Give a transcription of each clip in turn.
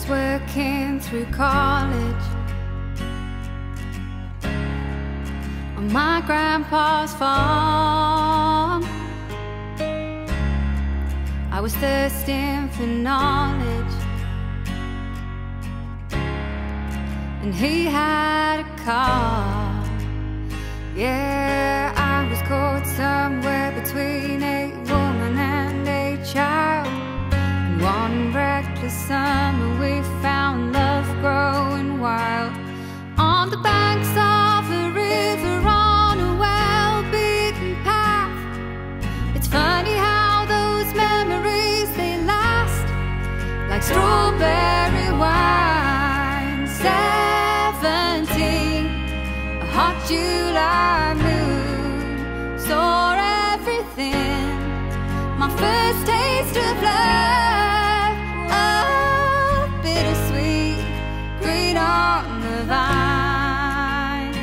Was working through college on my grandpa's farm. I was thirsting for knowledge, and he had a car. Strawberry wine. Seventeen, a hot July moon saw everything. My first taste of love, oh, bittersweet, green on the vine,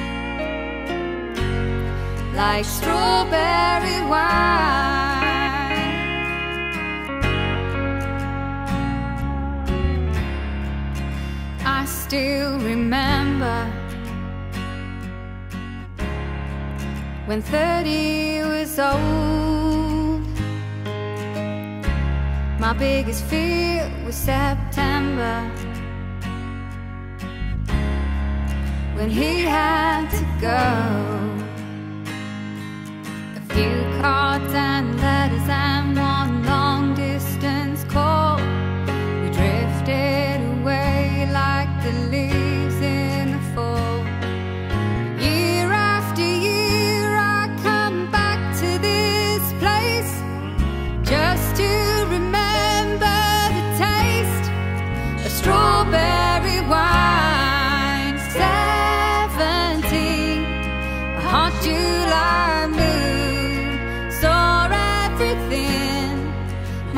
like strawberry wine. Still remember when 30 was old. My biggest fear was September when he had to go.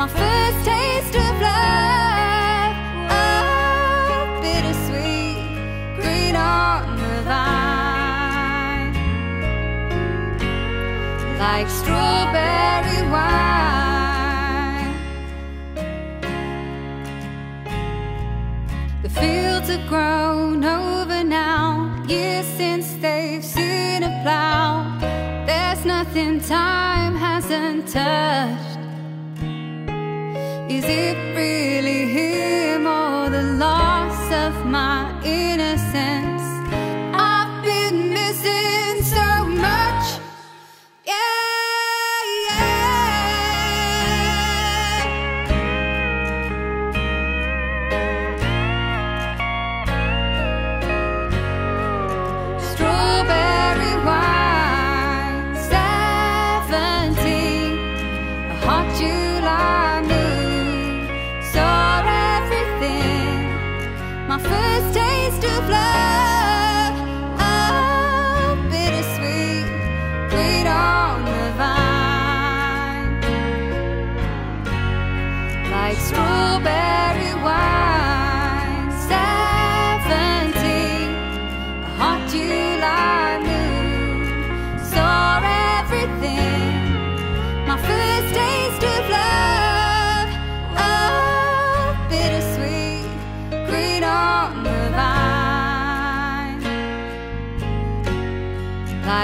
My first taste of love, oh, bittersweet, green on the vine, like strawberry wine. The fields are grown over now, years since they've seen a plow. There's nothing time hasn't touched. Is it really him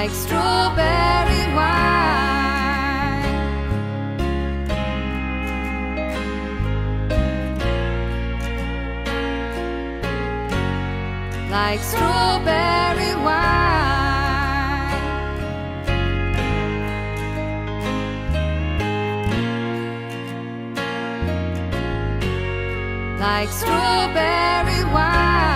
like strawberry wine. Like strawberry like strawberry wine.